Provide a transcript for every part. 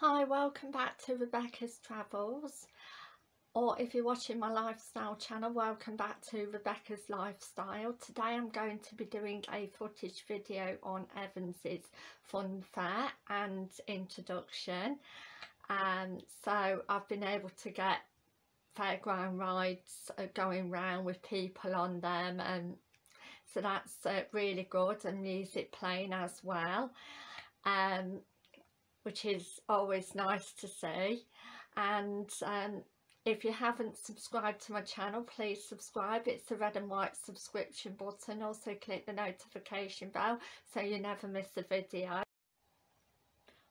Hi, welcome back to Rebecca's Travels. Or if you're watching my lifestyle channel, welcome back to Rebecca's Lifestyle. Today I'm going to be doing a footage video on Evans's fun fair and introduction. Um, so I've been able to get fairground rides uh, going round with people on them and so that's uh, really good and music playing as well. Um, which is always nice to see. And um, if you haven't subscribed to my channel please subscribe. It's the red and white subscription button. Also click the notification bell so you never miss a video.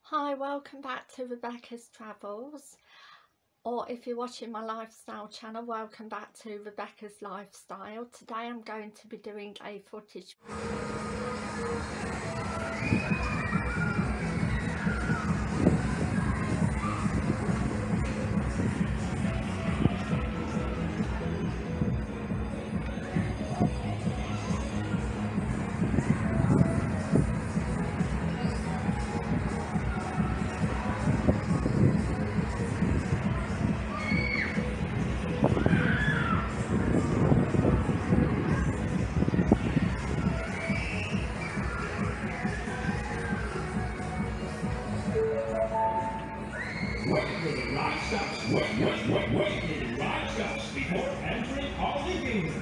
Hi welcome back to Rebecca's Travels. Or if you're watching my lifestyle channel welcome back to Rebecca's Lifestyle. Today I'm going to be doing a footage Getting rock stops. Work, work, work, work. Getting rock stops before entering all the games.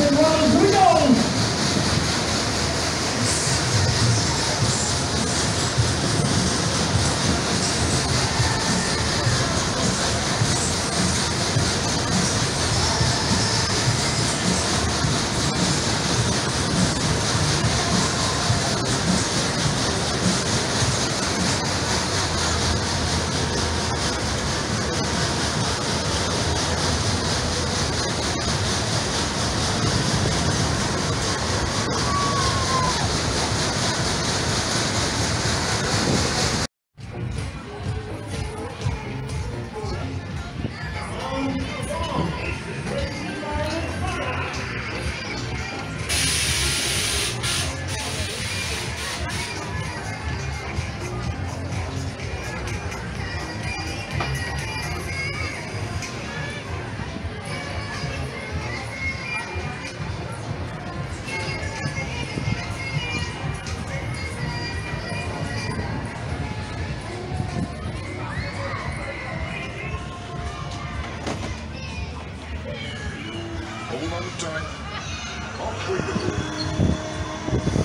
Mr. Roy Hold on tight. Off we go.